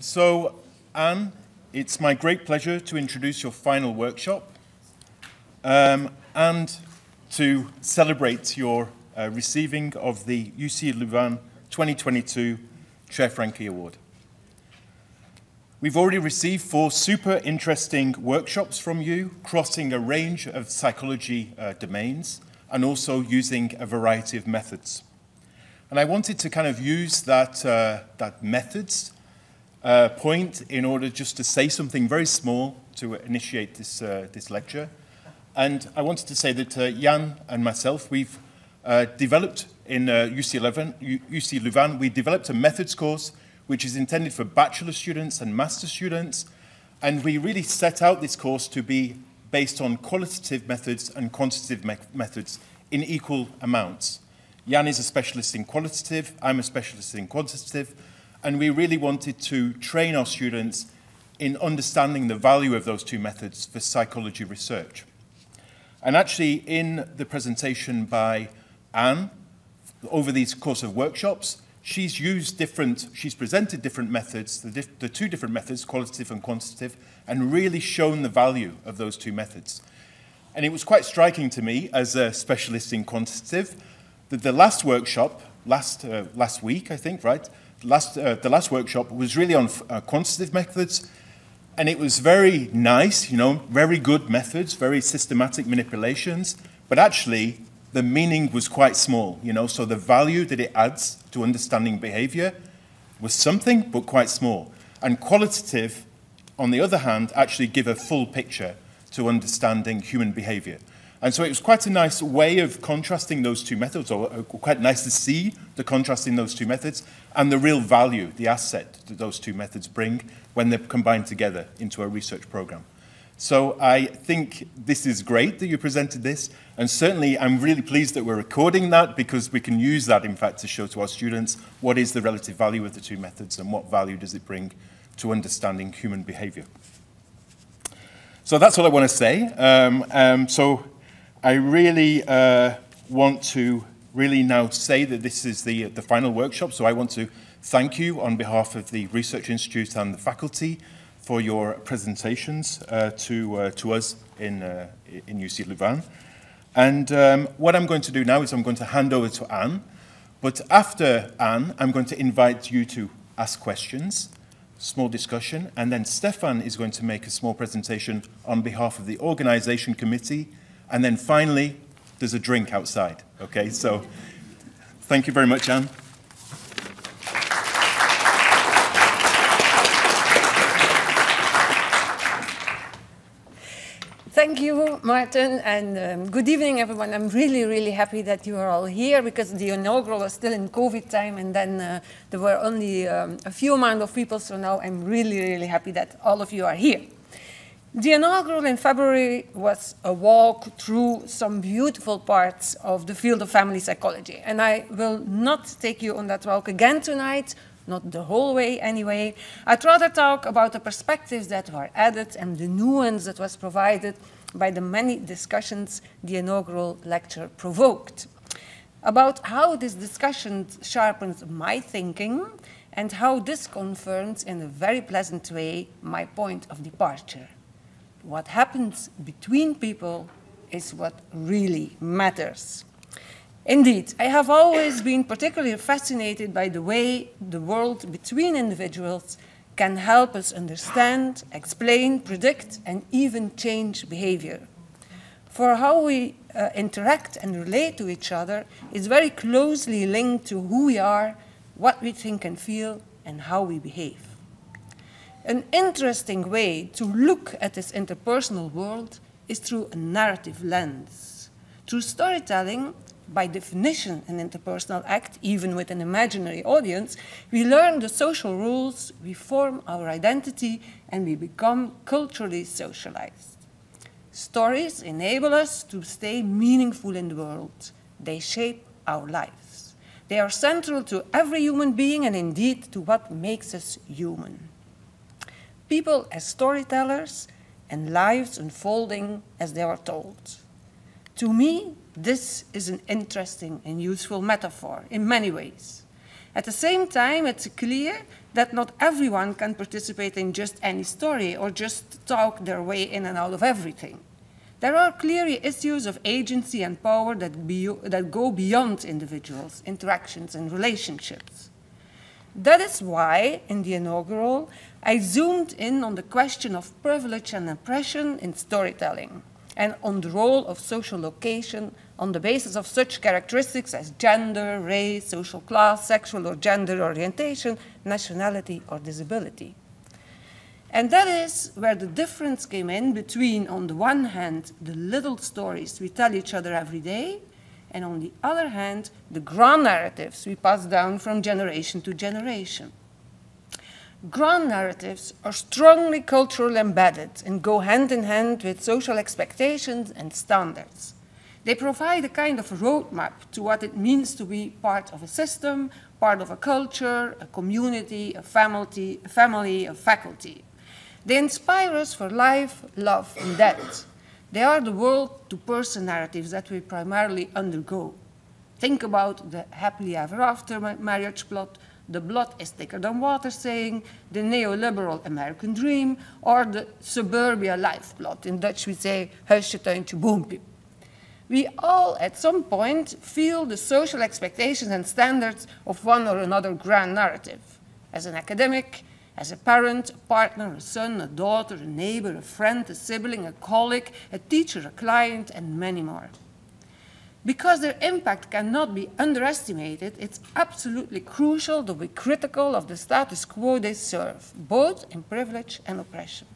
So, Ann, it's my great pleasure to introduce your final workshop um, and to celebrate your uh, receiving of the UC Louvain 2022 Chair Francqui Award. We've already received four super interesting workshops from you, crossing a range of psychology uh, domains and also using a variety of methods. And I wanted to kind of use that, uh, that methods uh, point in order just to say something very small to initiate this, uh, this lecture. And I wanted to say that uh, Jan and myself, we've uh, developed in UC, 11, UC Louvain, we developed a methods course which is intended for bachelor students and master students. And we really set out this course to be based on qualitative methods and quantitative me methods in equal amounts. Jan is a specialist in qualitative, I'm a specialist in quantitative, and we really wanted to train our students in understanding the value of those two methods for psychology research. And actually, in the presentation by Ann, over these course of workshops, she's used different, she's presented different methods, the, dif the two different methods, qualitative and quantitative, and really shown the value of those two methods. And it was quite striking to me, as a specialist in quantitative, that the last workshop, last, uh, last week, I think, right? Last, uh, the last workshop was really on uh, quantitative methods, and it was very nice, you know, very good methods, very systematic manipulations, but actually the meaning was quite small, you know, so the value that it adds to understanding behavior was something, but quite small. And qualitative, on the other hand, actually give a full picture to understanding human behavior. And so it was quite a nice way of contrasting those two methods, or quite nice to see the contrast in those two methods and the real value, the asset that those two methods bring when they're combined together into a research program. So I think this is great that you presented this, and certainly I'm really pleased that we're recording that because we can use that, in fact, to show to our students what is the relative value of the two methods and what value does it bring to understanding human behavior. So that's all I want to say. Um, um, so I really uh, want to really now say that this is the, the final workshop. So I want to thank you on behalf of the Research Institute and the faculty for your presentations uh, to, uh, to us in, uh, in UC Louvain. And um, what I'm going to do now is I'm going to hand over to Ann. But after Ann, I'm going to invite you to ask questions small discussion, and then Stefan is going to make a small presentation on behalf of the organization committee, and then finally, there's a drink outside. Okay, so thank you very much, Ann. Thank you, Martin, and um, good evening, everyone. I'm really, really happy that you are all here because the inaugural was still in COVID time, and then uh, there were only um, a few amount of people, so now I'm really, really happy that all of you are here. The inaugural in February was a walk through some beautiful parts of the field of family psychology, and I will not take you on that walk again tonight, not the whole way anyway. I'd rather talk about the perspectives that were added and the nuance that was provided by the many discussions the inaugural lecture provoked. About how this discussion sharpens my thinking and how this confirms in a very pleasant way my point of departure. What happens between people is what really matters. Indeed, I have always been particularly fascinated by the way the world between individuals can help us understand, explain, predict, and even change behavior. For how we uh, interact and relate to each other is very closely linked to who we are, what we think and feel, and how we behave. An interesting way to look at this interpersonal world is through a narrative lens. Through storytelling, by definition an interpersonal act, even with an imaginary audience, we learn the social rules, we form our identity, and we become culturally socialized. Stories enable us to stay meaningful in the world. They shape our lives. They are central to every human being and indeed to what makes us human. People as storytellers and lives unfolding as they are told. To me, this is an interesting and useful metaphor in many ways. At the same time, it's clear that not everyone can participate in just any story or just talk their way in and out of everything. There are clearly issues of agency and power that, be, that go beyond individuals, interactions, and relationships. That is why, in the inaugural, I zoomed in on the question of privilege and oppression in storytelling and on the role of social location on the basis of such characteristics as gender, race, social class, sexual or gender orientation, nationality, or disability. And that is where the difference came in between, on the one hand, the little stories we tell each other every day, and on the other hand, the grand narratives we pass down from generation to generation. Grand narratives are strongly culturally embedded and go hand in hand with social expectations and standards. They provide a kind of roadmap to what it means to be part of a system, part of a culture, a community, a family, a, family, a faculty. They inspire us for life, love, and death. They are the world-to-person narratives that we primarily undergo. Think about the happily ever after marriage plot, the blood is thicker than water saying, the neoliberal American dream, or the suburbia life plot. In Dutch we say, huisje, boompje. We all, at some point, feel the social expectations and standards of one or another grand narrative. As an academic, as a parent, a partner, a son, a daughter, a neighbor, a friend, a sibling, a colleague, a teacher, a client, and many more. Because their impact cannot be underestimated, it's absolutely crucial to be critical of the status quo they serve, both in privilege and oppression.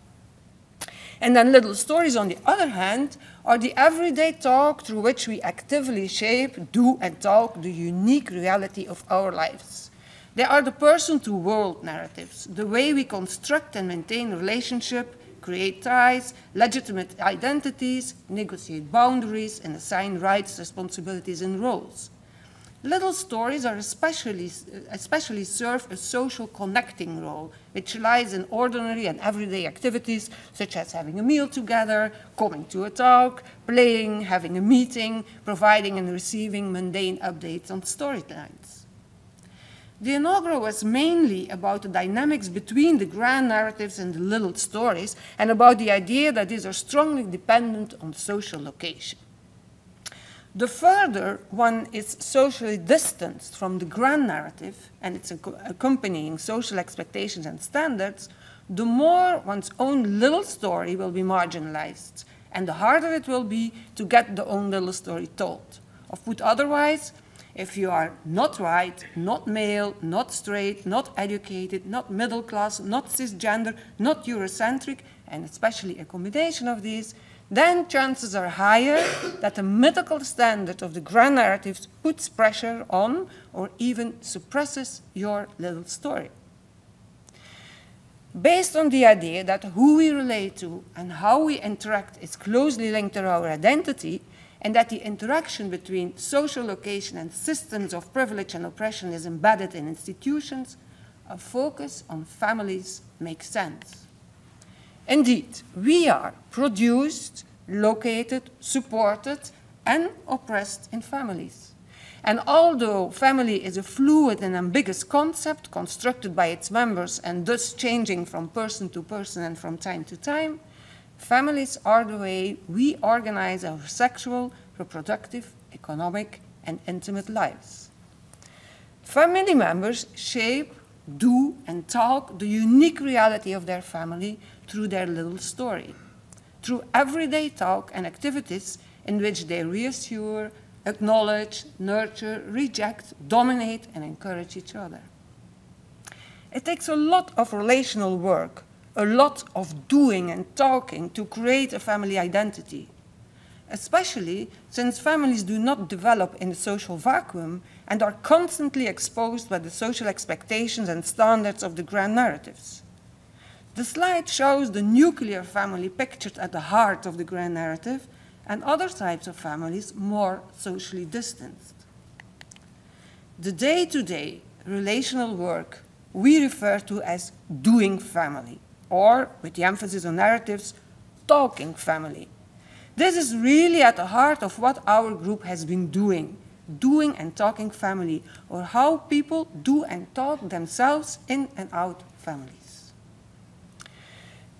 And then little stories, on the other hand, are the everyday talk through which we actively shape, do, and talk the unique reality of our lives. They are the person-to-world narratives, the way we construct and maintain relationship, create ties, legitimate identities, negotiate boundaries, and assign rights, responsibilities, and roles. Little stories are especially, especially serve a social connecting role, which lies in ordinary and everyday activities such as having a meal together, coming to a talk, playing, having a meeting, providing and receiving mundane updates on storylines. The inaugural was mainly about the dynamics between the grand narratives and the little stories, and about the idea that these are strongly dependent on social location. The further one is socially distanced from the grand narrative and its accompanying social expectations and standards, the more one's own little story will be marginalized, and the harder it will be to get the own little story told. Or put otherwise, if you are not white, not male, not straight, not educated, not middle class, not cisgender, not Eurocentric, and especially a combination of these, then chances are higher that the mythical standard of the grand narratives puts pressure on or even suppresses your little story. Based on the idea that who we relate to and how we interact is closely linked to our identity, and that the interaction between social location and systems of privilege and oppression is embedded in institutions, a focus on families makes sense. Indeed, we are produced, located, supported, and oppressed in families. And although family is a fluid and ambiguous concept constructed by its members and thus changing from person to person and from time to time, families are the way we organize our sexual, reproductive, economic, and intimate lives. Family members shape, do, and talk the unique reality of their family through their little story, through everyday talk and activities in which they reassure, acknowledge, nurture, reject, dominate, and encourage each other. It takes a lot of relational work, a lot of doing and talking to create a family identity, especially since families do not develop in a social vacuum and are constantly exposed by the social expectations and standards of the grand narratives. The slide shows the nuclear family pictured at the heart of the grand narrative and other types of families more socially distanced. The day-to-day -day relational work we refer to as doing family, or, with the emphasis on narratives, talking family. This is really at the heart of what our group has been doing, doing and talking family, or how people do and talk themselves in and out families.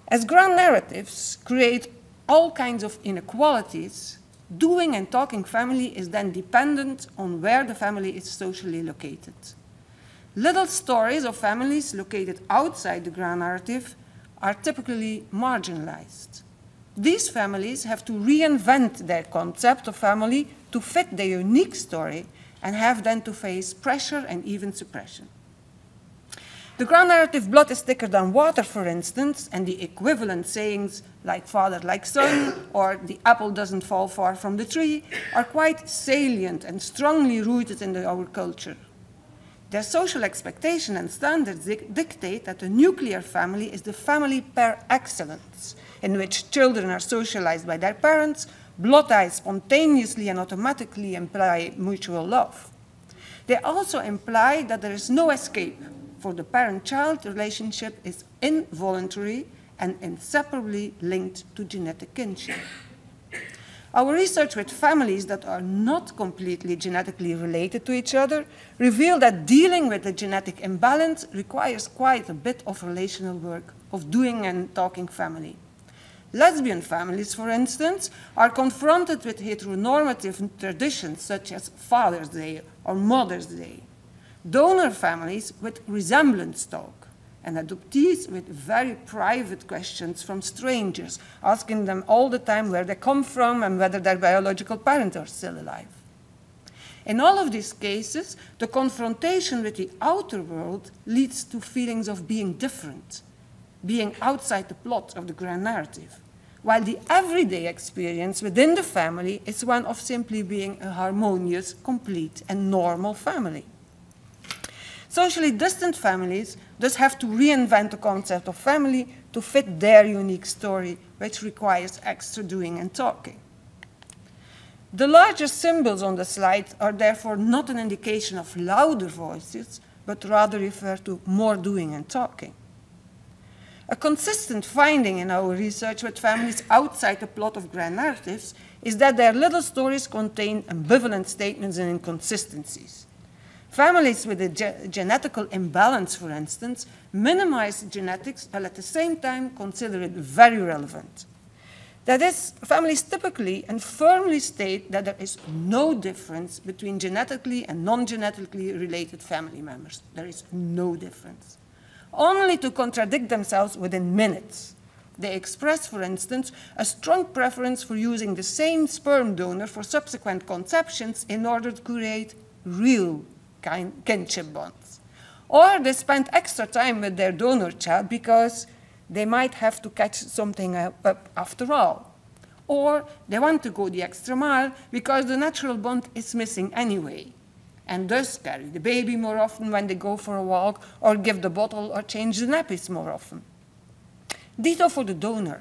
As grand narratives create all kinds of inequalities, doing and talking family is then dependent on where the family is socially located. Little stories of families located outside the grand narrative are typically marginalized. These families have to reinvent their concept of family to fit their unique story and have then to face pressure and even suppression. The grand narrative blood is thicker than water, for instance, and the equivalent sayings like father like son or the apple doesn't fall far from the tree are quite salient and strongly rooted in the, our culture. Their social expectation and standards dictate that the nuclear family is the family per excellence, in which children are socialized by their parents, blood ties spontaneously and automatically imply mutual love. They also imply that there is no escape, for the parent-child relationship is involuntary and inseparably linked to genetic kinship. Our research with families that are not completely genetically related to each other reveal that dealing with the genetic imbalance requires quite a bit of relational work, of doing and talking family. Lesbian families, for instance, are confronted with heteronormative traditions such as Father's Day or Mother's Day. Donor families with resemblance talk, and adoptees with very private questions from strangers, asking them all the time where they come from and whether their biological parents are still alive. In all of these cases, the confrontation with the outer world leads to feelings of being different, being outside the plot of the grand narrative, while the everyday experience within the family is one of simply being a harmonious, complete, and normal family. Socially distant families thus have to reinvent the concept of family to fit their unique story, which requires extra doing and talking. The larger symbols on the slide are therefore not an indication of louder voices, but rather refer to more doing and talking. A consistent finding in our research with families outside the plot of grand narratives is that their little stories contain ambivalent statements and inconsistencies. Families with a ge genetical imbalance, for instance, minimize genetics while at the same time consider it very relevant. That is, families typically and firmly state that there is no difference between genetically and non-genetically related family members. There is no difference. Only to contradict themselves within minutes. They express, for instance, a strong preference for using the same sperm donor for subsequent conceptions in order to create real kinship bonds. Or they spend extra time with their donor child because they might have to catch something up after all. Or they want to go the extra mile because the natural bond is missing anyway, and thus carry the baby more often when they go for a walk, or give the bottle or change the nappies more often. Ditto for the donor.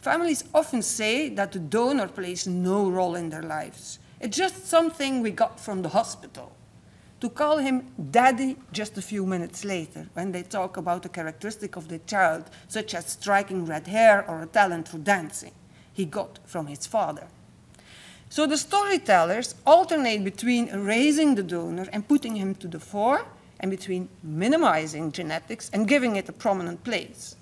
Families often say that the donor plays no role in their lives. It's just something we got from the hospital to call him daddy just a few minutes later when they talk about a characteristic of the child, such as striking red hair or a talent for dancing, he got from his father. So the storytellers alternate between raising the donor and putting him to the fore, and between minimizing genetics and giving it a prominent place.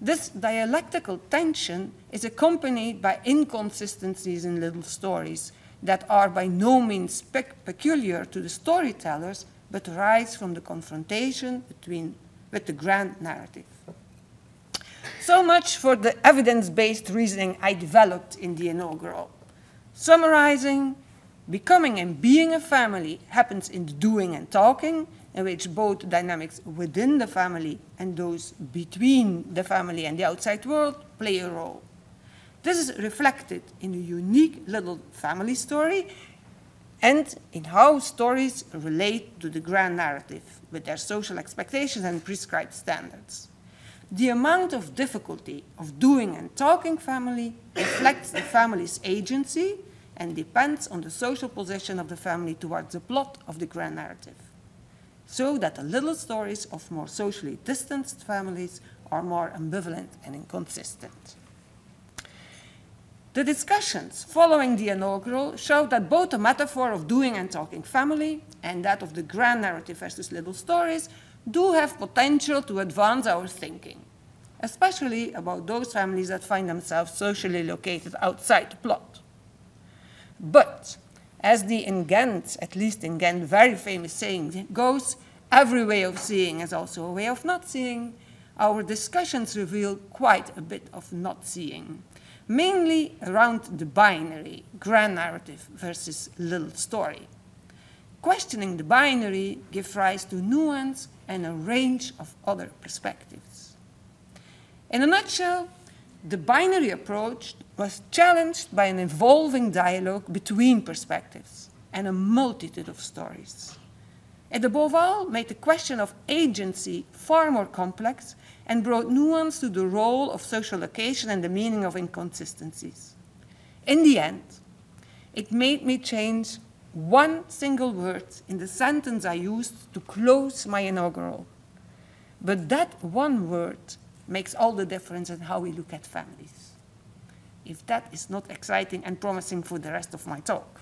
This dialectical tension is accompanied by inconsistencies in little stories, that are by no means pe peculiar to the storytellers, but arise from the confrontation between, with the grand narrative. So much for the evidence-based reasoning I developed in the inaugural. Summarizing, becoming and being a family happens in the doing and talking, in which both dynamics within the family and those between the family and the outside world play a role. This is reflected in a unique little family story and in how stories relate to the grand narrative with their social expectations and prescribed standards. The amount of difficulty of doing and talking family reflects the family's agency and depends on the social position of the family towards the plot of the grand narrative. So that the little stories of more socially distanced families are more ambivalent and inconsistent. The discussions following the inaugural showed that both the metaphor of doing and talking family and that of the grand narrative versus little stories do have potential to advance our thinking, especially about those families that find themselves socially located outside the plot. But, as the in Ghent, at least in Ghent, very famous saying goes, every way of seeing is also a way of not seeing, our discussions reveal quite a bit of not seeing mainly around the binary, grand narrative versus little story. Questioning the binary gives rise to nuance and a range of other perspectives. In a nutshell, the binary approach was challenged by an evolving dialogue between perspectives and a multitude of stories. It above all made the question of agency far more complex and brought nuance to the role of social location and the meaning of inconsistencies. In the end, it made me change one single word in the sentence I used to close my inaugural. But that one word makes all the difference in how we look at families. If that is not exciting and promising for the rest of my talk.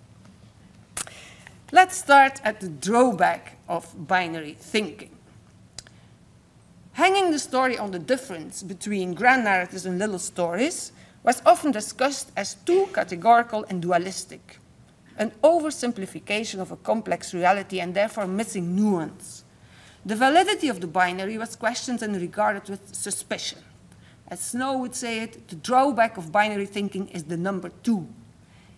Let's start at the drawback of binary thinking. Hanging the story on the difference between grand narratives and little stories was often discussed as too categorical and dualistic, an oversimplification of a complex reality and therefore missing nuance. The validity of the binary was questioned and regarded with suspicion. As Snow would say it, the drawback of binary thinking is the number two.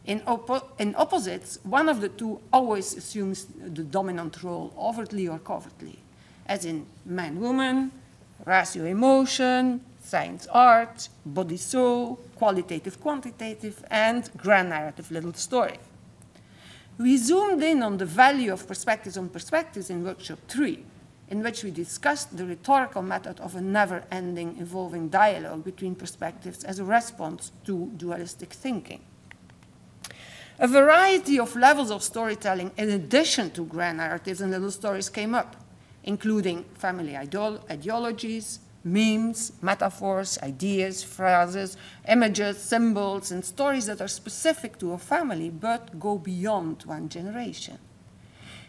In, oppo in opposites, one of the two always assumes the dominant role, overtly or covertly, as in man-woman, ratio emotion, science art, body soul, qualitative quantitative, and grand narrative little story. We zoomed in on the value of perspectives on perspectives in workshop three, in which we discussed the rhetorical method of a never-ending evolving dialogue between perspectives as a response to dualistic thinking. A variety of levels of storytelling in addition to grand narratives and little stories came up including family ideologies, memes, metaphors, ideas, phrases, images, symbols, and stories that are specific to a family but go beyond one generation.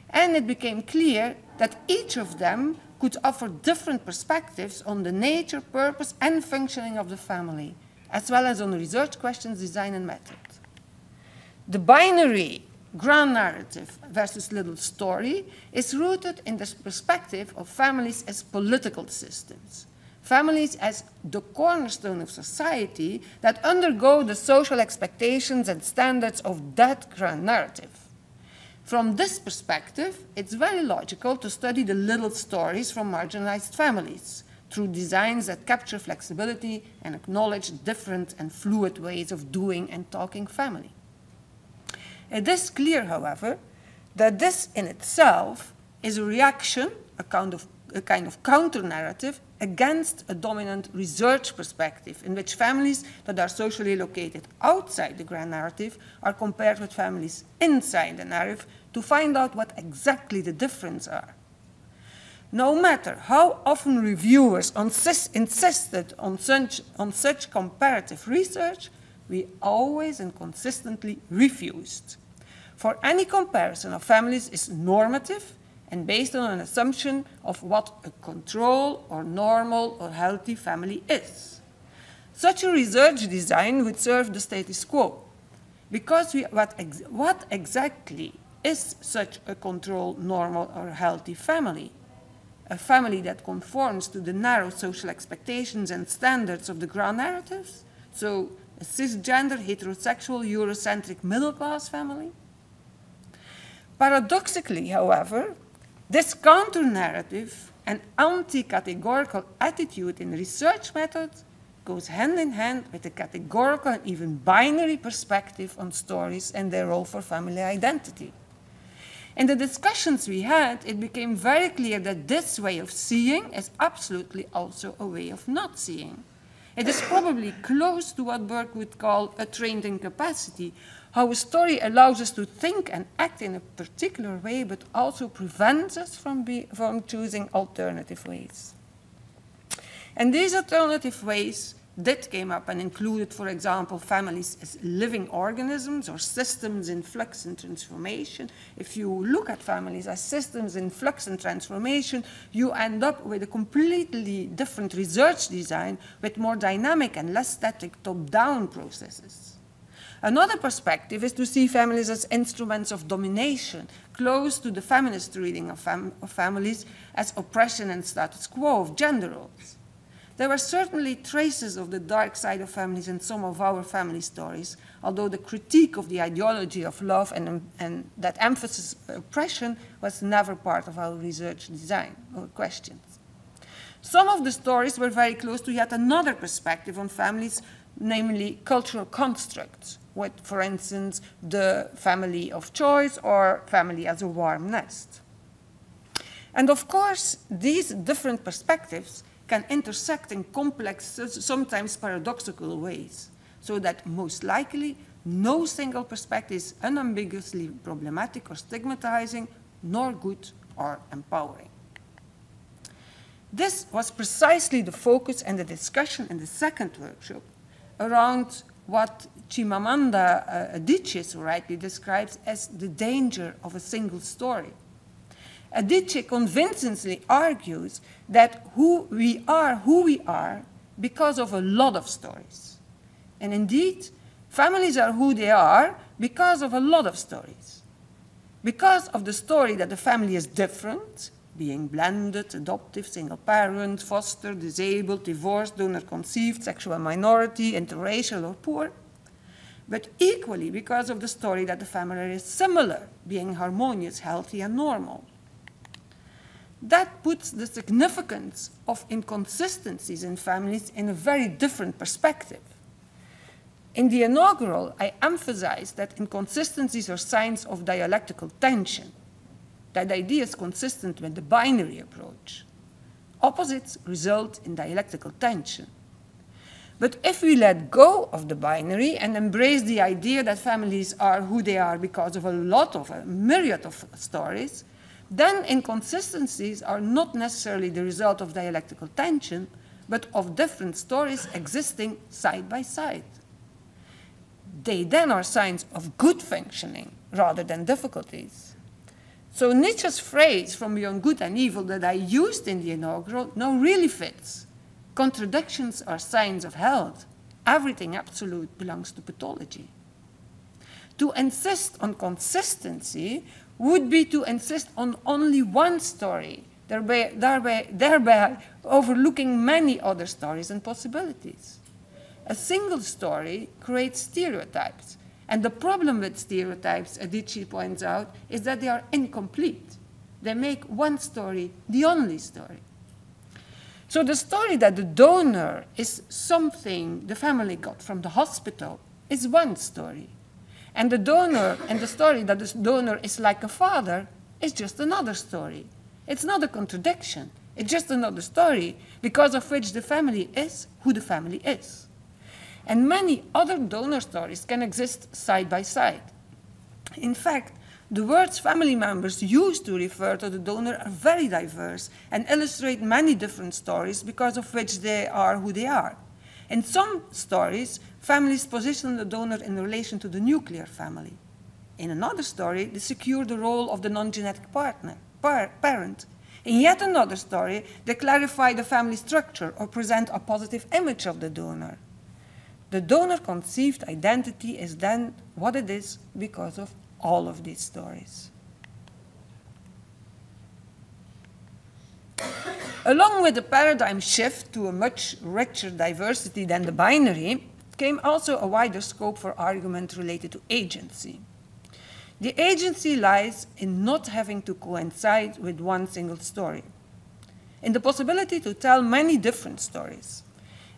And it became clear that each of them could offer different perspectives on the nature, purpose, and functioning of the family, as well as on research questions, design, and method. The binary grand narrative versus little story is rooted in the perspective of families as political systems. Families as the cornerstone of society that undergo the social expectations and standards of that grand narrative. From this perspective, it's very logical to study the little stories from marginalized families through designs that capture flexibility and acknowledge different and fluid ways of doing and talking family. It is clear, however, that this in itself is a reaction, a kind of, a kind of counter-narrative against a dominant research perspective in which families that are socially located outside the grand narrative are compared with families inside the narrative to find out what exactly the difference are. No matter how often reviewers insisted on such, on such comparative research, we always and consistently refused for any comparison of families is normative and based on an assumption of what a control or normal or healthy family is. Such a research design would serve the status quo because we, what, ex what exactly is such a controlled, normal, or healthy family? A family that conforms to the narrow social expectations and standards of the grand narratives? So, a cisgender, heterosexual, Eurocentric middle class family? Paradoxically, however, this counter-narrative and anti-categorical attitude in research methods goes hand in hand with a categorical and even binary perspective on stories and their role for family identity. In the discussions we had, it became very clear that this way of seeing is absolutely also a way of not seeing. It is probably close to what Burke would call a trained incapacity, how a story allows us to think and act in a particular way, but also prevents us from, be, from choosing alternative ways. And these alternative ways did came up and included, for example, families as living organisms or systems in flux and transformation. If you look at families as systems in flux and transformation, you end up with a completely different research design with more dynamic and less static top-down processes. Another perspective is to see families as instruments of domination, close to the feminist reading of, fam of families as oppression and status quo of gender roles. There were certainly traces of the dark side of families in some of our family stories, although the critique of the ideology of love and, and that emphasis oppression was never part of our research design or questions. Some of the stories were very close to yet another perspective on families, namely cultural constructs, with, for instance, the family of choice or family as a warm nest. And of course, these different perspectives can intersect in complex, sometimes paradoxical ways, so that most likely no single perspective is unambiguously problematic or stigmatizing, nor good or empowering. This was precisely the focus and the discussion in the second workshop around what Chimamanda uh, Adichie so rightly describes as the danger of a single story. Adichie convincingly argues that who we are who we are because of a lot of stories. And indeed, families are who they are because of a lot of stories. Because of the story that the family is different, being blended, adoptive, single parent, foster, disabled, divorced, donor conceived, sexual minority, interracial or poor, but equally because of the story that the family is similar, being harmonious, healthy, and normal. That puts the significance of inconsistencies in families in a very different perspective. In the inaugural, I emphasized that inconsistencies are signs of dialectical tension. That idea is consistent with the binary approach. Opposites result in dialectical tension. But if we let go of the binary and embrace the idea that families are who they are because of a lot of, a myriad of stories, then inconsistencies are not necessarily the result of dialectical tension, but of different stories existing side by side. They then are signs of good functioning rather than difficulties. So Nietzsche's phrase from beyond good and evil that I used in the inaugural now really fits. Contradictions are signs of health. Everything absolute belongs to pathology. To insist on consistency would be to insist on only one story, thereby, thereby, thereby overlooking many other stories and possibilities. A single story creates stereotypes, and the problem with stereotypes, Adichie points out, is that they are incomplete. They make one story the only story. So the story that the donor is something the family got from the hospital is one story. And the donor and the story that the donor is like a father is just another story. It's not a contradiction. It's just another story because of which the family is who the family is. And many other donor stories can exist side by side. In fact, the words family members used to refer to the donor are very diverse and illustrate many different stories because of which they are who they are. In some stories, families position the donor in relation to the nuclear family. In another story, they secure the role of the non-genetic partner, par parent. In yet another story, they clarify the family structure or present a positive image of the donor. The donor conceived identity is then what it is because of all of these stories. Along with the paradigm shift to a much richer diversity than the binary, came also a wider scope for argument related to agency. The agency lies in not having to coincide with one single story, in the possibility to tell many different stories.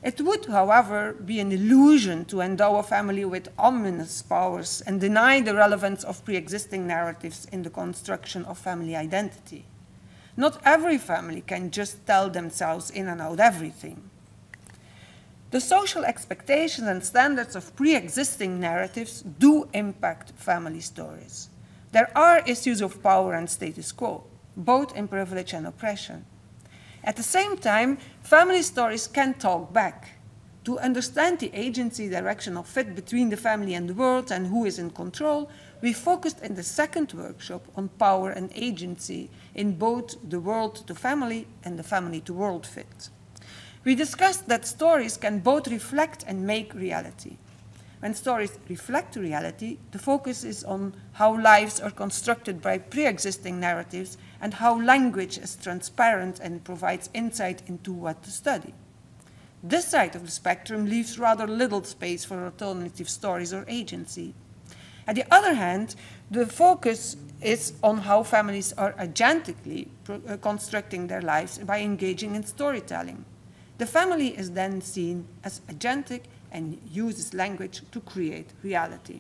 It would, however, be an illusion to endow a family with ominous powers and deny the relevance of pre-existing narratives in the construction of family identity. Not every family can just tell themselves in and out everything. The social expectations and standards of pre-existing narratives do impact family stories. There are issues of power and status quo, both in privilege and oppression. At the same time, family stories can talk back. To understand the agency direction of fit between the family and the world and who is in control, we focused in the second workshop on power and agency in both the world to family and the family to world fit. We discussed that stories can both reflect and make reality. When stories reflect reality, the focus is on how lives are constructed by pre existing narratives and how language is transparent and provides insight into what to study. This side of the spectrum leaves rather little space for alternative stories or agency. On the other hand, the focus is on how families are agentically uh, constructing their lives by engaging in storytelling. The family is then seen as agentic and uses language to create reality.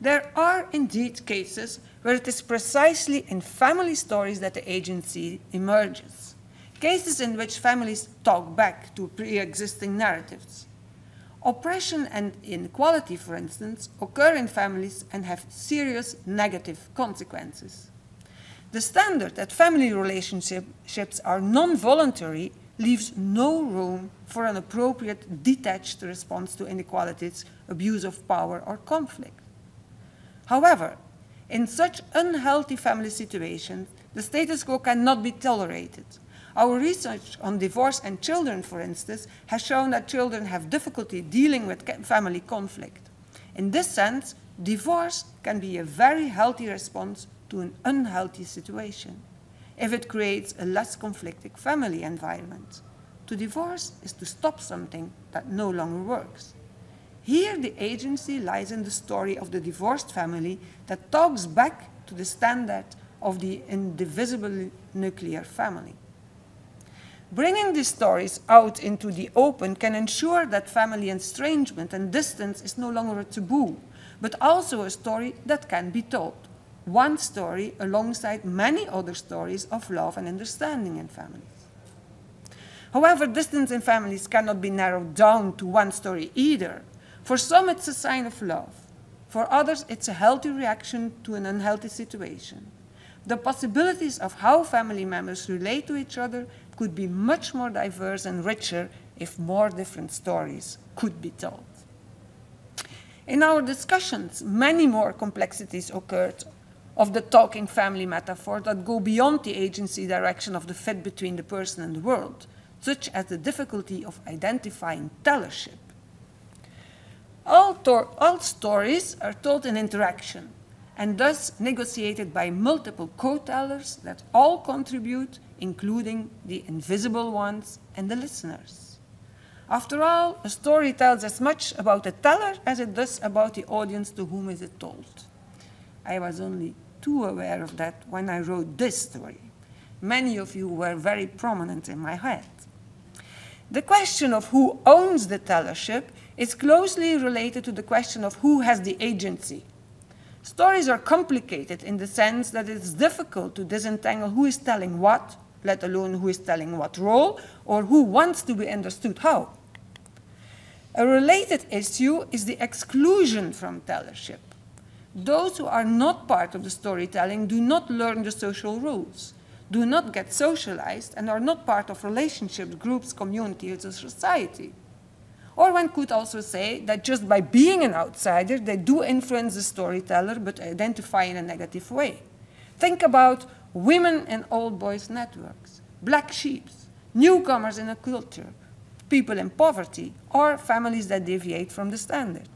There are indeed cases where it is precisely in family stories that the agency emerges cases in which families talk back to pre-existing narratives. Oppression and inequality, for instance, occur in families and have serious negative consequences. The standard that family relationships are non-voluntary leaves no room for an appropriate detached response to inequalities, abuse of power, or conflict. However, in such unhealthy family situations, the status quo cannot be tolerated. Our research on divorce and children, for instance, has shown that children have difficulty dealing with family conflict. In this sense, divorce can be a very healthy response to an unhealthy situation if it creates a less conflicted family environment. To divorce is to stop something that no longer works. Here, the agency lies in the story of the divorced family that talks back to the standard of the indivisible nuclear family. Bringing these stories out into the open can ensure that family estrangement and distance is no longer a taboo, but also a story that can be told. One story alongside many other stories of love and understanding in families. However, distance in families cannot be narrowed down to one story either. For some, it's a sign of love. For others, it's a healthy reaction to an unhealthy situation. The possibilities of how family members relate to each other could be much more diverse and richer if more different stories could be told. In our discussions, many more complexities occurred of the talking family metaphor that go beyond the agency direction of the fit between the person and the world, such as the difficulty of identifying tellership. All, all stories are told in interaction, and thus negotiated by multiple co-tellers that all contribute including the invisible ones and the listeners. After all, a story tells as much about the teller as it does about the audience to whom is it told. I was only too aware of that when I wrote this story. Many of you were very prominent in my head. The question of who owns the tellership is closely related to the question of who has the agency. Stories are complicated in the sense that it is difficult to disentangle who is telling what let alone who is telling what role or who wants to be understood how. A related issue is the exclusion from tellership. Those who are not part of the storytelling do not learn the social rules, do not get socialized, and are not part of relationships, groups, communities, or society. Or one could also say that just by being an outsider, they do influence the storyteller, but identify in a negative way. Think about women and old boys networks, black sheep, newcomers in a culture, people in poverty, or families that deviate from the standard.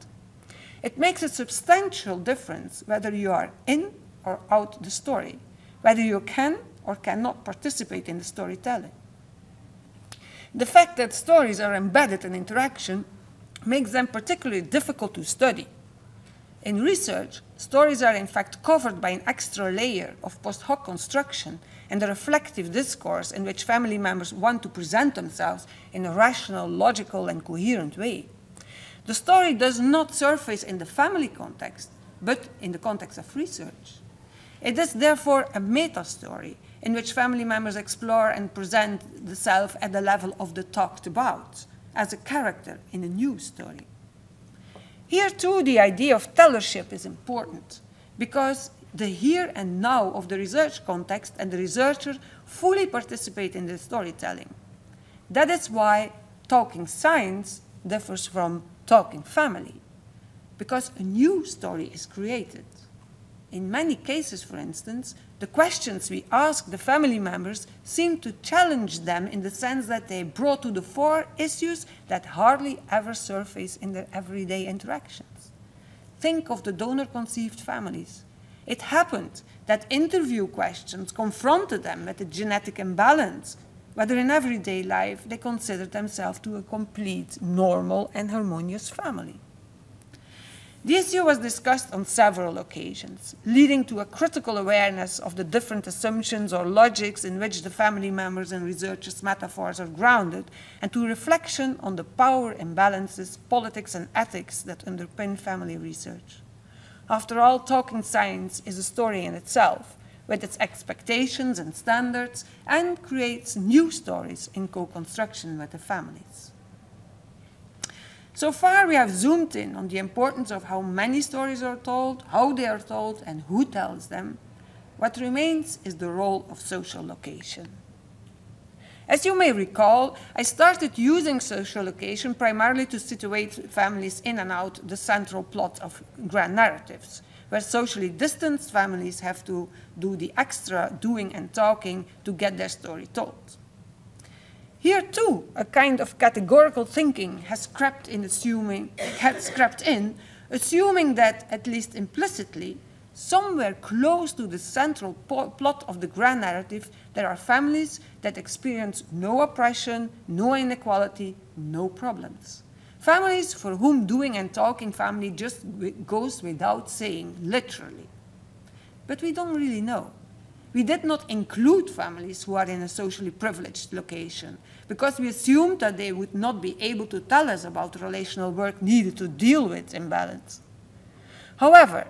It makes a substantial difference whether you are in or out the story, whether you can or cannot participate in the storytelling. The fact that stories are embedded in interaction makes them particularly difficult to study in research, stories are in fact covered by an extra layer of post hoc construction and a reflective discourse in which family members want to present themselves in a rational, logical, and coherent way. The story does not surface in the family context, but in the context of research. It is therefore a meta story in which family members explore and present the self at the level of the talked about, as a character in a new story. Here, too, the idea of tellership is important because the here and now of the research context and the researcher fully participate in the storytelling. That is why talking science differs from talking family because a new story is created. In many cases, for instance, the questions we ask the family members seem to challenge them in the sense that they brought to the fore issues that hardly ever surface in their everyday interactions. Think of the donor conceived families. It happened that interview questions confronted them with a genetic imbalance, whether in everyday life they considered themselves to a complete, normal, and harmonious family. The issue was discussed on several occasions, leading to a critical awareness of the different assumptions or logics in which the family members and researchers' metaphors are grounded, and to reflection on the power imbalances, politics, and ethics that underpin family research. After all, talking science is a story in itself, with its expectations and standards, and creates new stories in co-construction with the families. So far, we have zoomed in on the importance of how many stories are told, how they are told, and who tells them. What remains is the role of social location. As you may recall, I started using social location primarily to situate families in and out the central plot of grand narratives, where socially distanced families have to do the extra doing and talking to get their story told. Here too, a kind of categorical thinking has crept in, assuming, has crept in, assuming that, at least implicitly, somewhere close to the central plot of the grand narrative, there are families that experience no oppression, no inequality, no problems. Families for whom doing and talking family just goes without saying, literally. But we don't really know. We did not include families who are in a socially privileged location because we assumed that they would not be able to tell us about relational work needed to deal with imbalance. However,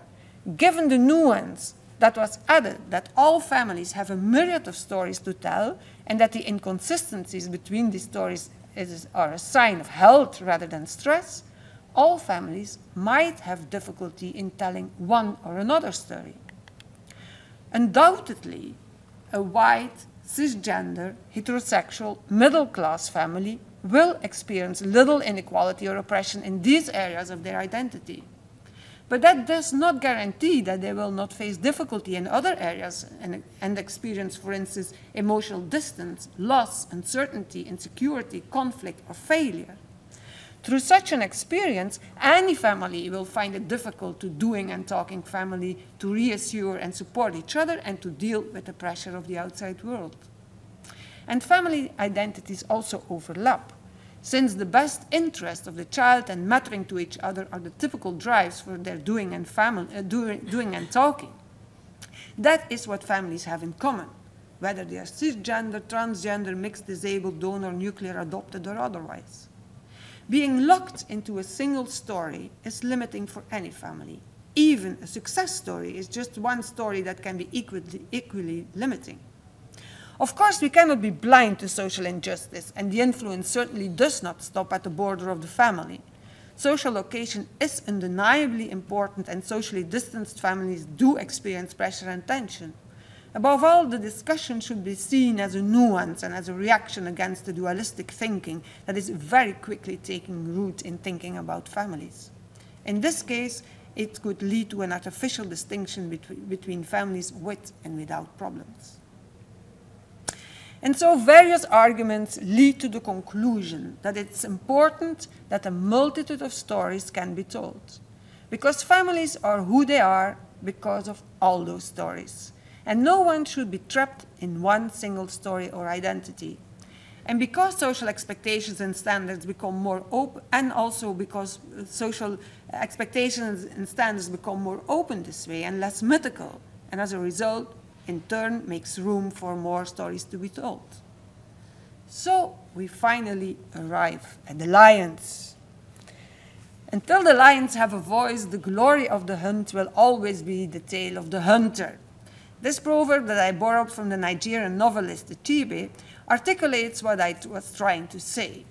given the nuance that was added that all families have a myriad of stories to tell and that the inconsistencies between these stories is, are a sign of health rather than stress, all families might have difficulty in telling one or another story. Undoubtedly, a white, cisgender, heterosexual, middle-class family will experience little inequality or oppression in these areas of their identity. But that does not guarantee that they will not face difficulty in other areas and, and, experience, for instance, emotional distance, loss, uncertainty, insecurity, conflict, or failure. Through such an experience, any family will find it difficult to doing and talking family to reassure and support each other and to deal with the pressure of the outside world. And family identities also overlap, since the best interest of the child and mattering to each other are the typical drives for their doing and, family, uh, doing, doing and talking. That is what families have in common, whether they are cisgender, transgender, mixed disabled, donor, nuclear, adopted, or otherwise. Being locked into a single story is limiting for any family. Even a success story is just one story that can be equally, equally limiting. Of course, we cannot be blind to social injustice, and the influence certainly does not stop at the border of the family. Social location is undeniably important, and socially distanced families do experience pressure and tension. Above all, the discussion should be seen as a nuance and as a reaction against the dualistic thinking that is very quickly taking root in thinking about families. In this case, it could lead to an artificial distinction between, families with and without problems. And so various arguments lead to the conclusion that it's important that a multitude of stories can be told. Because families are who they are because of all those stories. And no one should be trapped in one single story or identity. And because social expectations and standards become more open, and also because social expectations and standards become more open this way and less mythical, and as a result, in turn, makes room for more stories to be told. So we finally arrive at the lions. Until the lions have a voice, the glory of the hunt will always be the tale of the hunter. This proverb that I borrowed from the Nigerian novelist Achebe articulates what I was trying to say.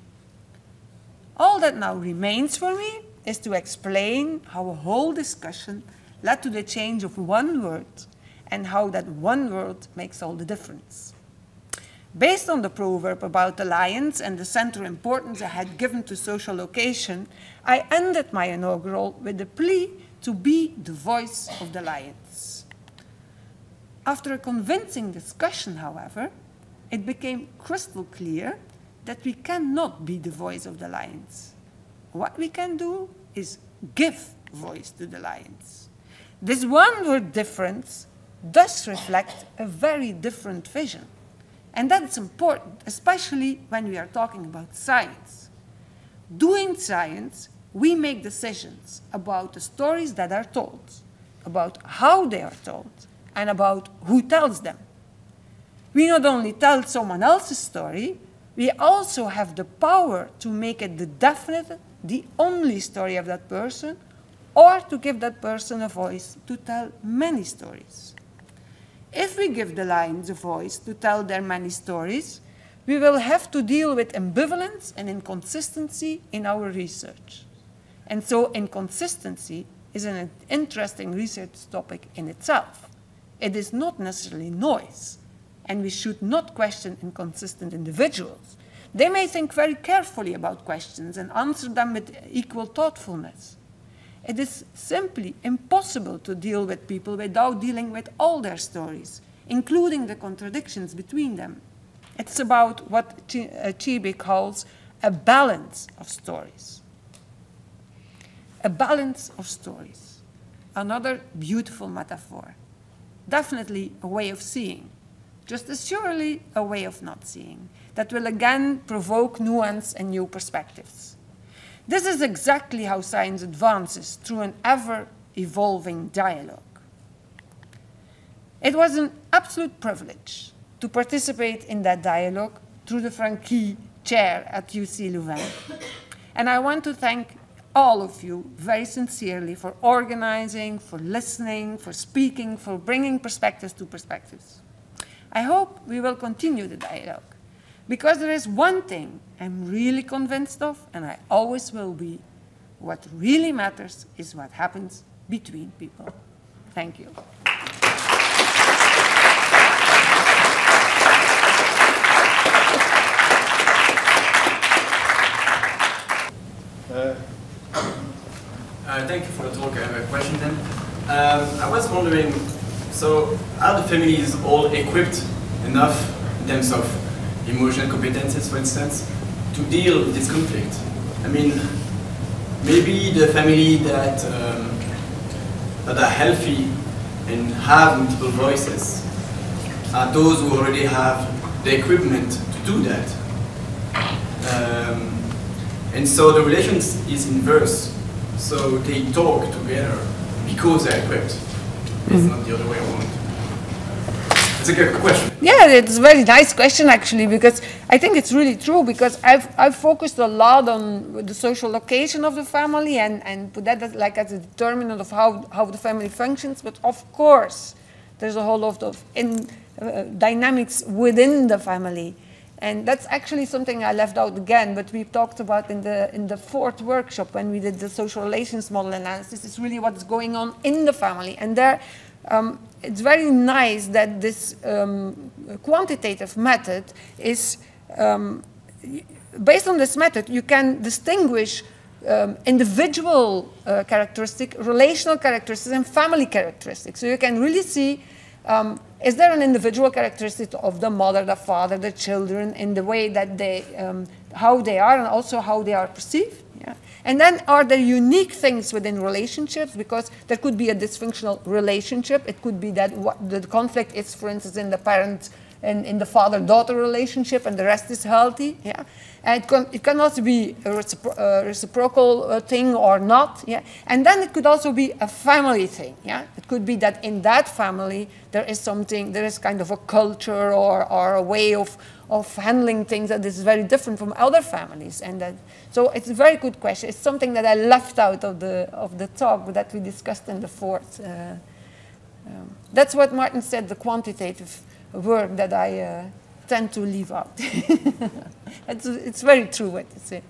All that now remains for me is to explain how a whole discussion led to the change of one word and how that one word makes all the difference. Based on the proverb about lions and the central importance I had given to social location, I ended my inaugural with a plea to be the voice of the lions. After a convincing discussion, however, it became crystal clear that we cannot be the voice of the lions. What we can do is give voice to the lions. This one word difference does reflect a very different vision. And that's important, especially when we are talking about science. Doing science, we make decisions about the stories that are told, about how they are told, and about who tells them. We not only tell someone else's story, we also have the power to make it the definite, the only story of that person, or to give that person a voice to tell many stories. If we give the lions a voice to tell their many stories, we will have to deal with ambivalence and inconsistency in our research. And so inconsistency is an interesting research topic in itself. It is not necessarily noise, and we should not question inconsistent individuals. They may think very carefully about questions and answer them with equal thoughtfulness. It is simply impossible to deal with people without dealing with all their stories, including the contradictions between them. It's about what uh, calls a balance of stories. A balance of stories. Another beautiful metaphor. Definitely a way of seeing, just as surely a way of not seeing, that will again provoke nuance and new perspectives. This is exactly how science advances through an ever evolving dialogue. It was an absolute privilege to participate in that dialogue through the Francqui chair at UCLouvain. And I want to thank all of you very sincerely for organizing, for listening, for speaking, for bringing perspectives to perspectives. I hope we will continue the dialogue because there is one thing I'm really convinced of, and I always will be. What really matters is what happens between people. Thank you. Uh, uh, thank you for the talk. I have a question then. Um, I was wondering, so are the families all equipped enough of emotional competences, for instance, to deal with this conflict. I mean, maybe the family that um, that are healthy and have multiple voices are those who already have the equipment to do that. Um, and so the relations is inverse. So they talk together because they're equipped. It's mm -hmm. not the other way around. It's a good question. Yeah, it's a very nice question actually because I think it's really true because I've, I've focused a lot on the social location of the family and, and put that as, like as a determinant of how, how the family functions. But of course, there's a whole lot of in, uh, dynamics within the family. And that's actually something I left out again, but we talked about in the, in the fourth workshop when we did the social relations model analysis. It's really what's going on in the family. And there, um, it's very nice that this um, quantitative method is, um, based on this method, you can distinguish um, individual uh, characteristic, relational characteristics, and family characteristics. So you can really see, um, is there an individual characteristic of the mother, the father, the children, in the way that they, um, how they are, and also how they are perceived? And then are there unique things within relationships? Because there could be a dysfunctional relationship. It could be that what the conflict is, for instance, in the parent and in the father-daughter relationship, and the rest is healthy. Yeah, and it can, it can also be a recipro uh, reciprocal uh, thing or not. Yeah, and then it could also be a family thing. Yeah, it could be that in that family there is something, there is kind of a culture or or a way of of handling things that is very different from other families. And that, so it's a very good question. It's something that I left out of the, of the talk that we discussed in the fourth. Uh, um, that's what Martin said, the quantitative work that I uh, tend to leave out. it's, it's very true what you say.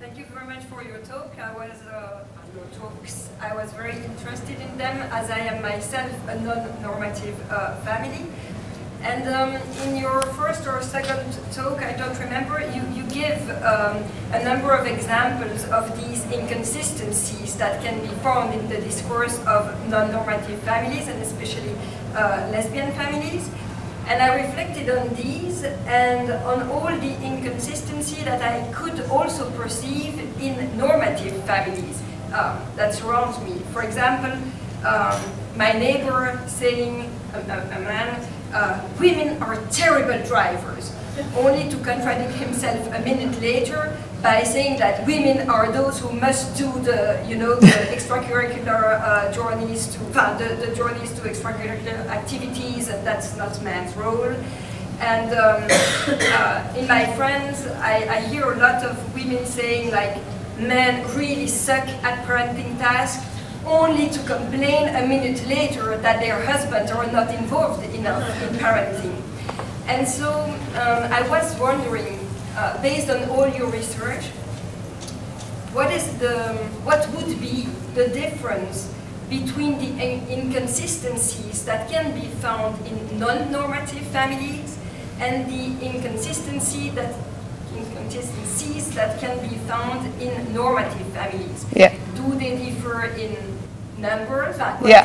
Thank you very much for your talk. I was, uh, your talks, I was very interested in them as I am myself a non-normative uh, family. And um, in your first or second talk, I don't remember, you, you give um, a number of examples of these inconsistencies that can be found in the discourse of non-normative families, and especially uh, lesbian families. And I reflected on these and on all the inconsistency that I could also perceive in normative families uh, that surround me. For example, um, my neighbor saying, a, a man, uh, women are terrible drivers, only to contradict himself a minute later by saying that women are those who must do the, you know, the extracurricular uh, journeys to, uh, the, the journeys to extracurricular activities, and that's not man's role. And um, uh, in my friends, I, I hear a lot of women saying like, men really suck at parenting tasks, only to complain a minute later that their husbands are not involved enough in parenting. And so um, I was wondering, uh, based on all your research, what is the, what would be the difference between the inconsistencies that can be found in non-normative families and the inconsistency that inconsistencies that can be found in normative families. Yeah. Do they differ in numbers, like Yeah.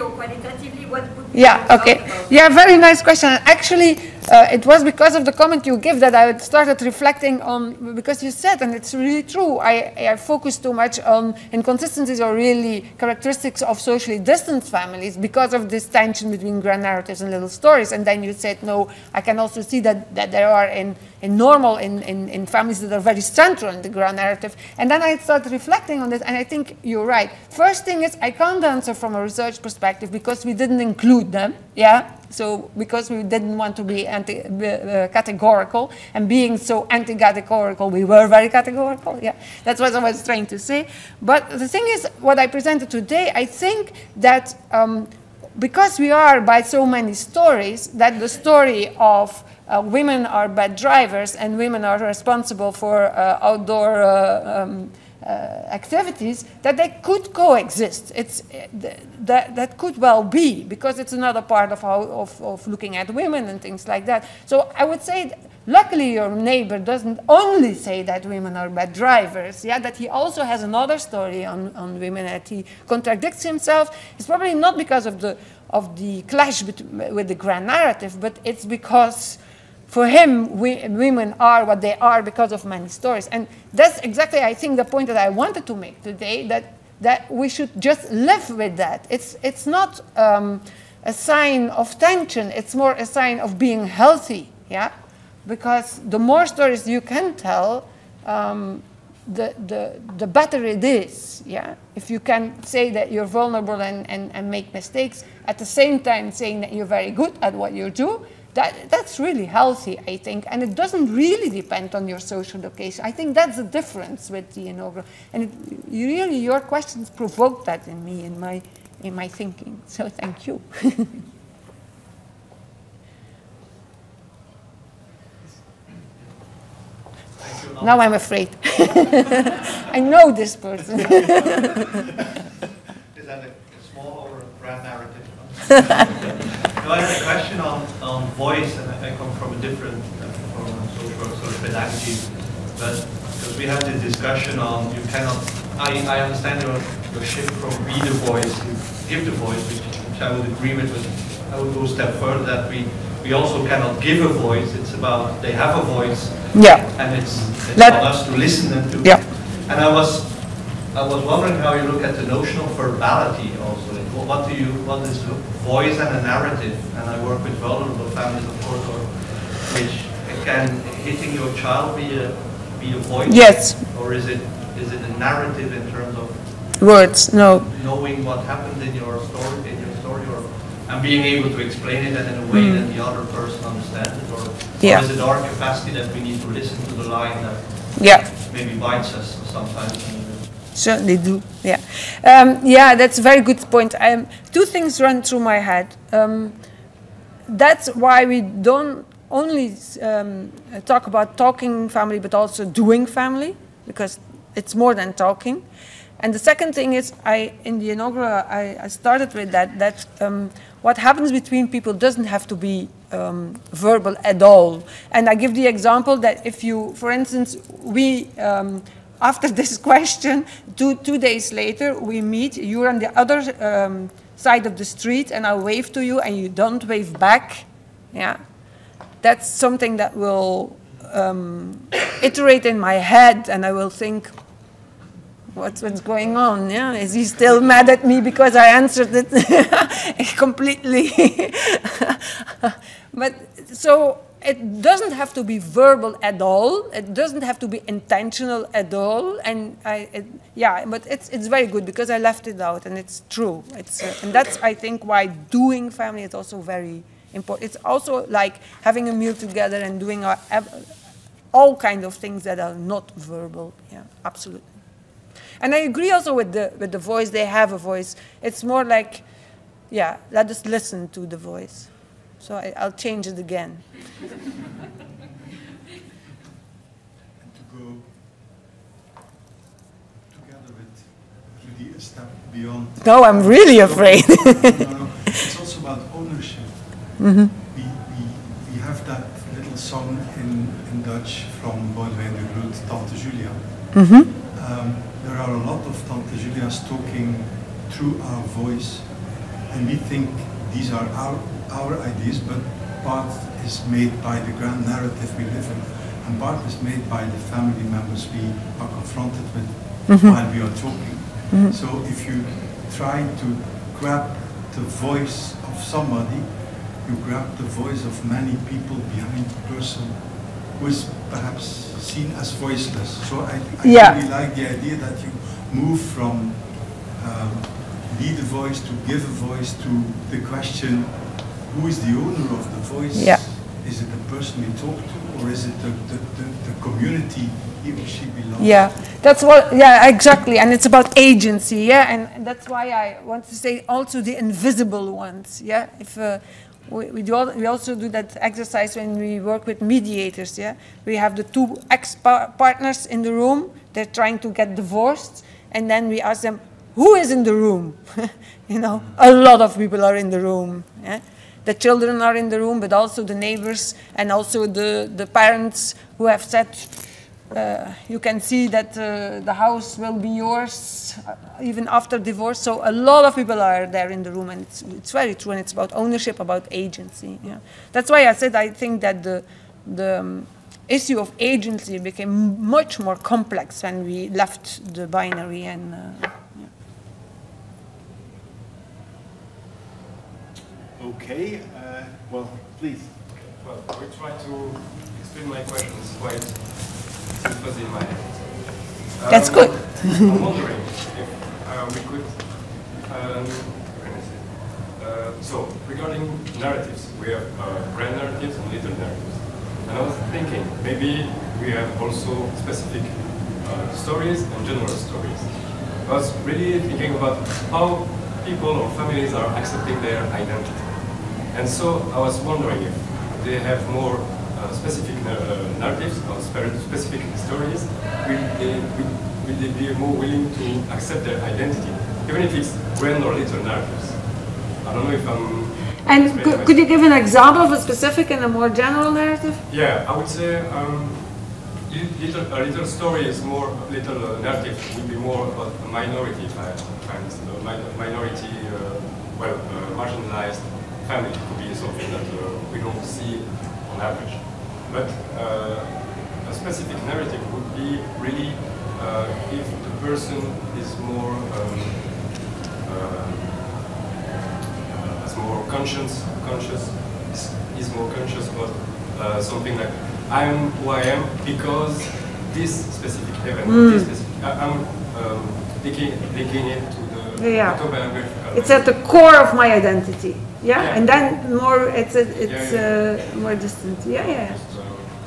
or qualitatively? What would Yeah, okay. Yeah, very nice question. Actually, uh, it was because of the comment you give that I started reflecting on, because you said, and it's really true, I, I focused too much on inconsistencies or really characteristics of socially distant families because of this tension between grand narratives and little stories. And then you said, no, I can also see that, that there are in, in normal, in, in, in families that are very central in the grand narrative. And then I started reflecting on this, and I think you're right. First thing is, I can't answer from a research perspective because we didn't include them, yeah? So because we didn't want to be anti, uh, categorical, and being so anti-categorical, we were very categorical. Yeah, that's what I was trying to say. But the thing is, what I presented today, I think that um, because we are by so many stories, that the story of uh, women are bad drivers and women are responsible for uh, outdoor uh, um, activities, that they could coexist. It's, uh, th that, that could well be, because it's another part of, how, of, of looking at women and things like that. So I would say, luckily your neighbor doesn't only say that women are bad drivers, yeah, that he also has another story on, on women, that he contradicts himself. It's probably not because of the, of the clash with the grand narrative, but it's because for him, we, women are what they are because of many stories. And that's exactly, I think, the point that I wanted to make today, that, that we should just live with that. It's, it's not um, a sign of tension, it's more a sign of being healthy, yeah? Because the more stories you can tell, um, the, the, the better it is, yeah? If you can say that you're vulnerable and, and, and make mistakes, at the same time saying that you're very good at what you do, that, that's really healthy, I think, and it doesn't really depend on your social location. I think that's the difference with the inaugural. And it, you really, your questions provoked that in me, in my, in my thinking. So thank you. now I'm afraid. I know this person. Is that a small or a grand narrative? No, I have a question on, on voice, and I, come from a different, uh, from a social sort of pedagogy, but because we had this discussion on you cannot, I, I understand your, your shift from be the voice to give the voice, which, which I would agree with, but I would go a step further that we, we also cannot give a voice, it's about they have a voice, yeah. and it's, it's on us to listen and to. Yeah. And I was, I was wondering how you look at the notion of verbality also. What do you, what is voice and a narrative? And I work with vulnerable families, of course, or which can hitting your child be a, be a voice? Yes. Or is it, is it a narrative in terms of Words, no. knowing what happened in your story, in your story, or and being able to explain it and in a way hmm. that the other person understands it, or, Yeah. or is it our capacity that we need to listen to the line that Yeah. maybe bites us sometimes? Certainly do. Yeah, um, yeah. That's a very good point. Um, two things run through my head. Um, that's why we don't only um, talk about talking family, but also doing family, because it's more than talking. And the second thing is, I in the inaugural, I, I started with that that um, what happens between people doesn't have to be um, verbal at all. And I give the example that if you, for instance, we, um, after this question, two, two days later, we meet, you're on the other um, side of the street and I wave to you and you don't wave back, yeah, that's something that will um, iterate in my head and I will think, what's, what's going on? Yeah, is he still mad at me because I answered it completely? but so it doesn't have to be verbal at all. It doesn't have to be intentional at all. And I, it, yeah, but it's it's very good because I left it out and it's true. It's uh, and that's I think why doing family is also very important. It's also like having a meal together and doing our, all kind of things that are not verbal. Yeah, absolutely. And I agree also with the, with the voice, they have a voice. It's more like, yeah, let us listen to the voice. So I, will change it again. and to go together with really a step beyond. No, I'm really afraid. no, no, it's also about ownership. Mm -hmm. we, we, we have that little song in, in Dutch from Boudewijn de Groot, Tante Julia. Mm -hmm. um, there are a lot of Tante Julia's talking through our voice, and we think these are our, our ideas, but part is made by the grand narrative we live in, and part is made by the family members we are confronted with mm -hmm. while we are talking. Mm -hmm. So if you try to grab the voice of somebody, you grab the voice of many people behind the person who is perhaps seen as voiceless. So I, I yeah. really like the idea that you move from um, be the voice to give a voice to the question, who is the owner of the voice? Yeah. Is it the person we talk to or is it the, the, the, the community he or she belongs Yeah, that's what, yeah, exactly. And it's about agency, yeah. And that's why I want to say also the invisible ones, yeah. If uh, we, we, do all, we also do that exercise when we work with mediators. Yeah, we have the two ex-partners in the room. They're trying to get divorced, and then we ask them, "Who is in the room?" you know, a lot of people are in the room. Yeah? The children are in the room, but also the neighbors and also the the parents who have said, uh, you can see that uh, the house will be yours uh, even after divorce. So a lot of people are there in the room, and it's, it's, very true. And it's about ownership, about agency. Yeah, that's why I said I think that the the um, issue of agency became much more complex when we left the binary and. Uh, Okay. Uh, well, please. Well, we try to explain my questions quite fuzzy in my head. Um, That's good. I'm wondering if uh, we could, um, uh, so regarding narratives, we have uh, grand narratives and little narratives. And I was thinking, maybe we have also specific uh, stories and general stories. I was really thinking about how people or families are accepting their identity. And so I was wondering if they have more uh, specific uh, narratives or specific stories, will they, will, will they be more willing to accept their identity, even if it's grand or little narratives? I don't know if I'm... And could, could you give an example of a specific and a more general narrative? Yeah, I would say um, little, a little story is more, a little uh, narrative would be more about a minority, if I, understand, minority, uh, well, uh, marginalized family could be something that uh, we don't see on average. But uh, a specific narrative would be really uh, if the person is more um, uh, is more conscious, conscious, is, is more conscious about uh, something like I'm who I am because this specific event, mm. this specific, I, am um, linking it to the yeah. autobiographical. It's at the core of my identity. Yeah, yeah. and then more, it's a, it's yeah, yeah. Uh, more distant. Yeah, yeah.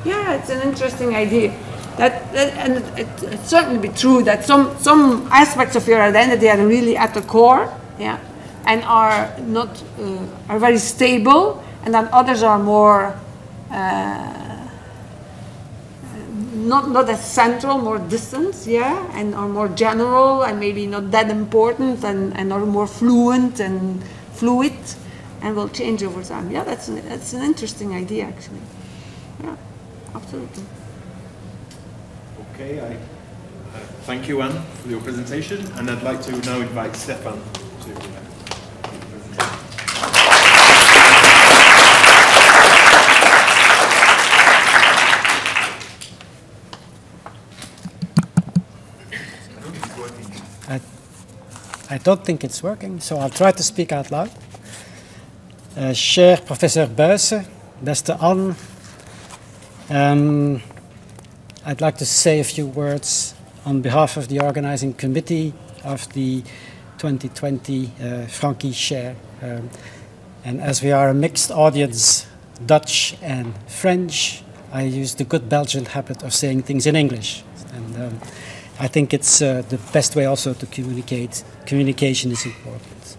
Yeah, it's an interesting idea. That, that and it, it, it certainly be true that some some aspects of your identity are really at the core, yeah, and are not uh, are very stable, and then others are more. Uh, not not as central, more distant, yeah, and are more general and maybe not that important and, and are more fluent and fluid and will change over time. Yeah, that's an, that's an interesting idea, actually. Yeah, absolutely. Okay, I uh, thank you, Ann, for your presentation, and I'd like to now invite Stefan to. Uh, I don't think it's working, so I'll try to speak out loud. Uh, cher Professor Buysse, beste Ann, um, I'd like to say a few words on behalf of the organizing committee of the 2020 uh, Francqui Chair. Um, and as we are a mixed audience, Dutch and French, I use the good Belgian habit of saying things in English. And um, I think it's uh, the best way also to communicate. Communication is important.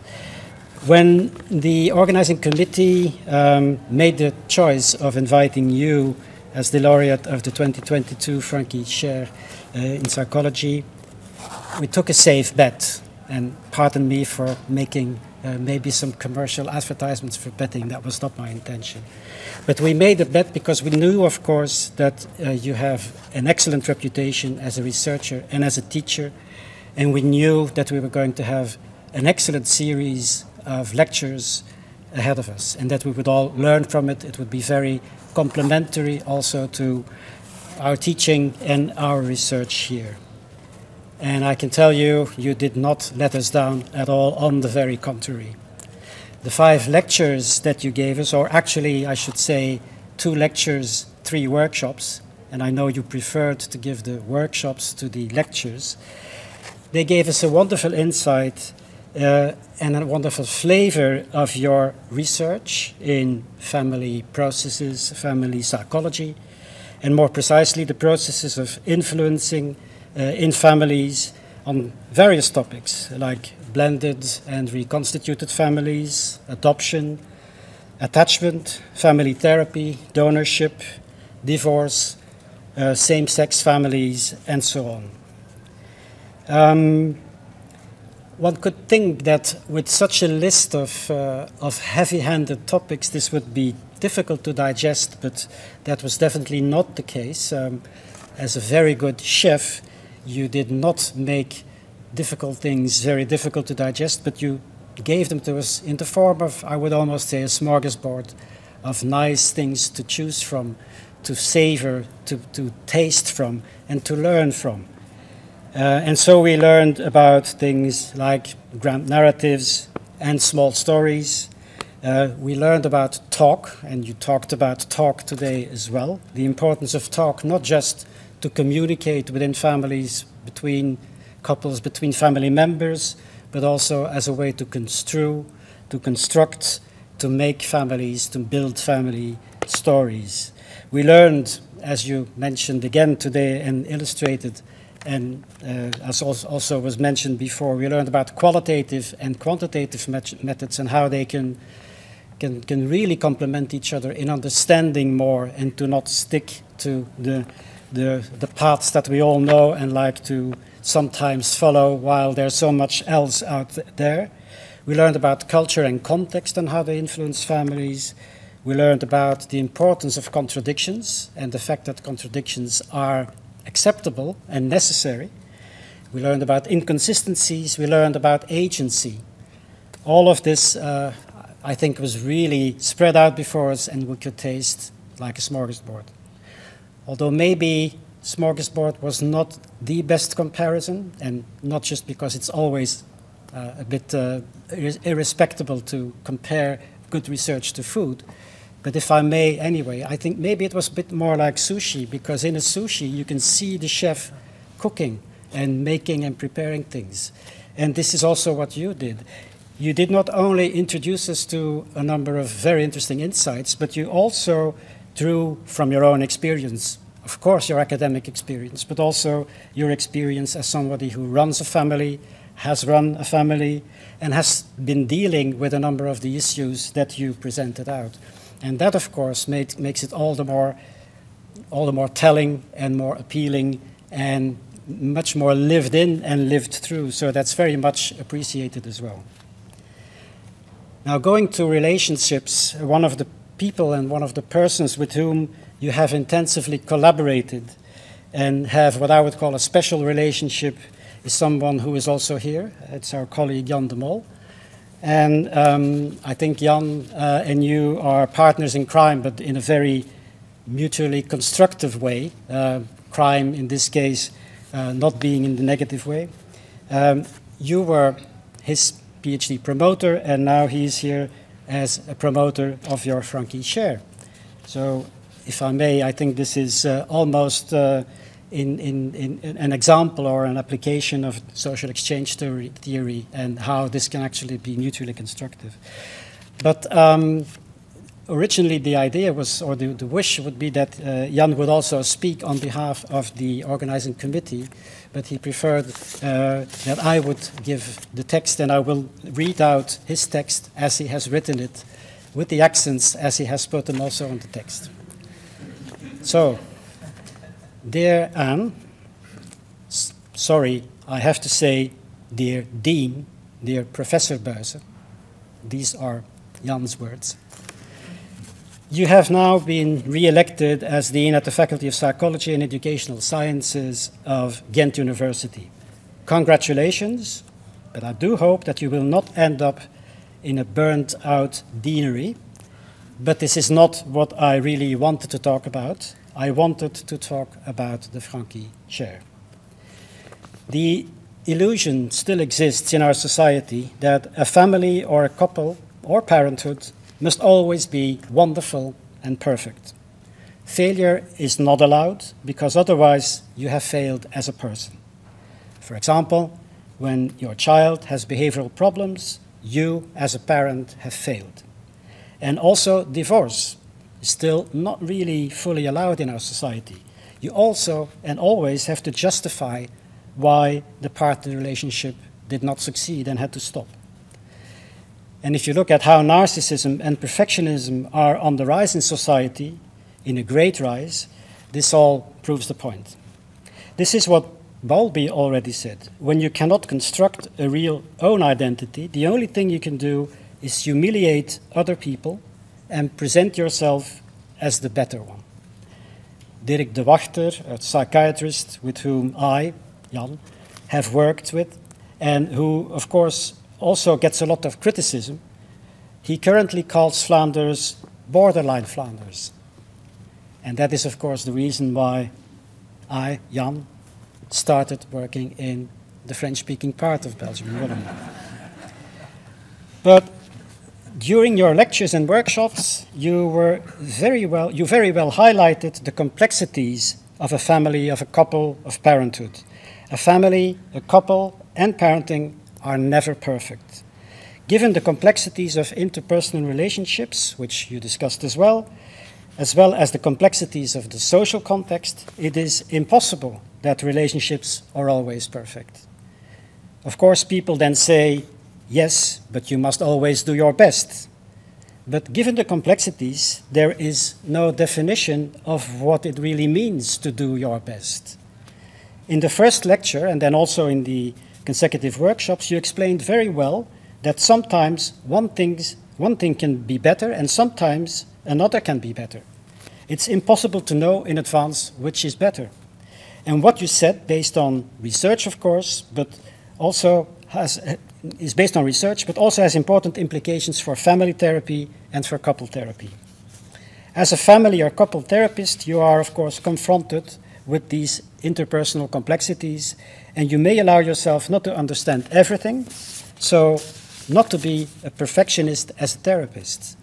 When the organizing committee um, made the choice of inviting you as the laureate of the 2022 Francqui Chair uh, in psychology, we took a safe bet. And pardon me for making uh, maybe some commercial advertisements for betting. That was not my intention. But we made a bet because we knew, of course, that uh, you have an excellent reputation as a researcher and as a teacher. And we knew that we were going to have an excellent series of lectures ahead of us and that we would all learn from it. It would be very complementary also to our teaching and our research here. And I can tell you, you did not let us down at all, on the very contrary. The five lectures that you gave us, or actually, I should say, two lectures, three workshops, and I know you preferred to give the workshops to the lectures, they gave us a wonderful insight uh, and a wonderful flavor of your research in family processes, family psychology, and more precisely, the processes of influencing uh, in families on various topics like blended and reconstituted families, adoption, attachment, family therapy, donorship, divorce, uh, same sex families, and so on. Um, one could think that with such a list of, uh, of heavy handed topics, this would be difficult to digest, but that was definitely not the case. Um, as a very good chef, you did not make difficult things very difficult to digest, but you gave them to us in the form of, I would almost say, a smorgasbord of nice things to choose from, to savor, to, to taste from, and to learn from. Uh, and so we learned about things like grand narratives and small stories. Uh, we learned about talk, and you talked about talk today as well. The importance of talk, not just to communicate within families, between couples, between family members, but also as a way to construe, to construct, to make families, to build family stories. We learned, as you mentioned again today and illustrated, and uh, as also was mentioned before, we learned about qualitative and quantitative met methods and how they can, can, can really complement each other in understanding more and to not stick to the, the, the paths that we all know and like to sometimes follow while there's so much else out there. We learned about culture and context and how they influence families. We learned about the importance of contradictions and the fact that contradictions are acceptable and necessary. We learned about inconsistencies, we learned about agency. All of this, uh, I think, was really spread out before us and we could taste like a smorgasbord. Although maybe smorgasbord was not the best comparison, and not just because it's always uh, a bit uh, irrespectable to compare good research to food, but if I may, anyway, I think maybe it was a bit more like sushi, because in a sushi you can see the chef cooking and making and preparing things. And this is also what you did. You did not only introduce us to a number of very interesting insights, but you also drew from your own experience, of course, your academic experience, but also your experience as somebody who runs a family, has run a family, and has been dealing with a number of the issues that you presented out. And that, of course, made, makes it all the more, all the more telling and more appealing and much more lived in and lived through. So that's very much appreciated as well. Now, going to relationships, one of the people and one of the persons with whom you have intensively collaborated and have what I would call a special relationship is someone who is also here. It's our colleague Jan de Mol. And um, I think Jan uh, and you are partners in crime, but in a very mutually constructive way. Uh, crime, in this case, uh, not being in the negative way. Um, you were his PhD promoter, and now he is here as a promoter of your Francqui chair. So, if I may, I think this is uh, almost uh, in, in, in, an example or an application of social exchange theory, theory and how this can actually be mutually constructive. But um, originally the idea was, or the, the wish would be that uh, Jan would also speak on behalf of the organizing committee, but he preferred uh, that I would give the text and I will read out his text as he has written it, with the accents as he has put them also on the text. So, Dear Ann, sorry, I have to say, dear Dean, dear Professor Buysse, these are Jan's words. You have now been re-elected as Dean at the Faculty of Psychology and Educational Sciences of Ghent University. Congratulations, but I do hope that you will not end up in a burnt out deanery. But this is not what I really wanted to talk about. I wanted to talk about the Francqui chair. The illusion still exists in our society that a family or a couple or parenthood must always be wonderful and perfect. Failure is not allowed because otherwise you have failed as a person. For example, when your child has behavioral problems, you as a parent have failed. And also divorce is still not really fully allowed in our society. You also and always have to justify why the partner relationship did not succeed and had to stop. And if you look at how narcissism and perfectionism are on the rise in society, in a great rise, this all proves the point. This is what Bowlby already said. When you cannot construct a real own identity, the only thing you can do is humiliate other people and present yourself as the better one. Dirk de Wachter, a psychiatrist with whom I, Jan, have worked with, and who, of course, also gets a lot of criticism, he currently calls Flanders borderline Flanders. And that is, of course, the reason why I, Jan, started working in the French speaking part of Belgium. but during your lectures and workshops, you were very well, you very well highlighted the complexities of a family, of a couple, of parenthood. A family, a couple, and parenting are never perfect. Given the complexities of interpersonal relationships, which you discussed as well, as well as the complexities of the social context, it is impossible that relationships are always perfect. Of course, people then say, Yes, but you must always do your best. But given the complexities, there is no definition of what it really means to do your best. In the first lecture, and then also in the consecutive workshops, you explained very well that sometimes one, things, one thing can be better and sometimes another can be better. It's impossible to know in advance which is better. And what you said, based on research, of course, but also has, is based on research, but also has important implications for family therapy and for couple therapy. As a family or couple therapist, you are, of course, confronted with these interpersonal complexities, and you may allow yourself not to understand everything, so not to be a perfectionist as a therapist.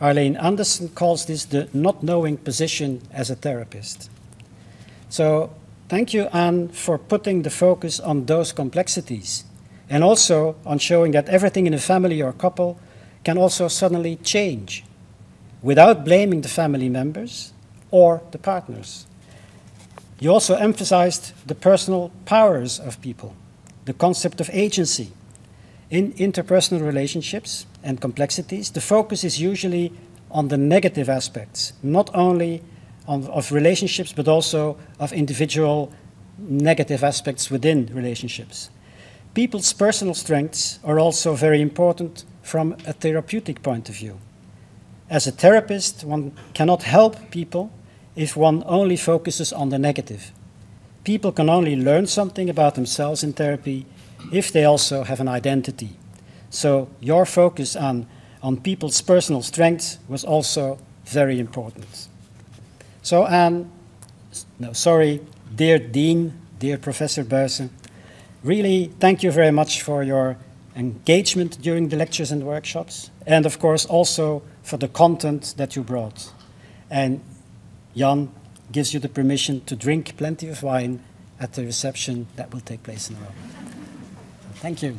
Harlene Anderson calls this the not knowing position as a therapist. So, thank you, Ann, for putting the focus on those complexities and also on showing that everything in a family or couple can also suddenly change without blaming the family members or the partners. You also emphasized the personal powers of people, the concept of agency. In interpersonal relationships and complexities, the focus is usually on the negative aspects, not only on, of relationships, but also of individual negative aspects within relationships. People's personal strengths are also very important from a therapeutic point of view. As a therapist, one cannot help people if one only focuses on the negative. People can only learn something about themselves in therapy if they also have an identity. So your focus on, on people's personal strengths was also very important. So, um, no, sorry, dear Dean, dear Professor Buysse, really thank you very much for your engagement during the lectures and workshops, and of course also for the content that you brought. And Jan gives you the permission to drink plenty of wine at the reception that will take place in a moment. Thank you.